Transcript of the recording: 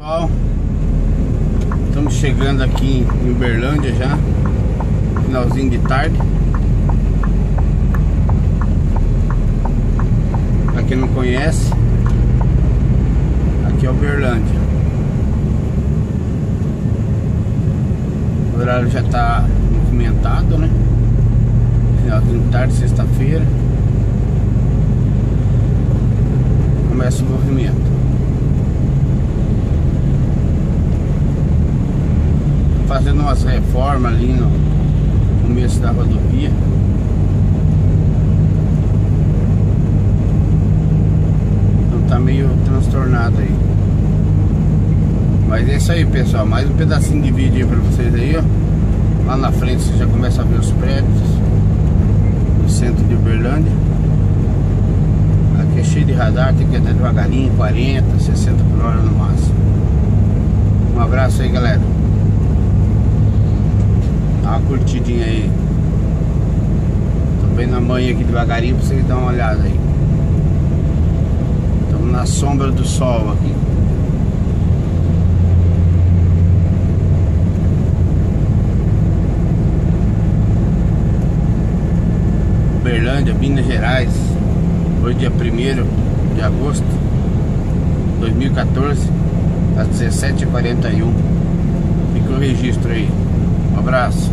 Pessoal, estamos chegando aqui em Uberlândia já, finalzinho de tarde. Pra quem não conhece, aqui é Uberlândia. O horário já está movimentado, né? Finalzinho de tarde, sexta-feira. Começa o movimento. Fazendo umas reformas ali no começo da rodovia. Então tá meio transtornado aí. Mas é isso aí pessoal, mais um pedacinho de vídeo aí pra vocês aí, ó. Lá na frente você já começa a ver os prédios no centro de Uberlândia. Aqui é cheio de radar, tem que andar devagarinho, 40, 60 por hora no máximo. Um abraço aí galera. Curtidinha aí. Tô bem na manhã aqui devagarinho pra vocês darem uma olhada aí. Estamos na sombra do sol aqui. Uberlândia, Minas Gerais. Hoje dia 1 de agosto de 2014, às 17h41. Fica o registro aí. Um abraço.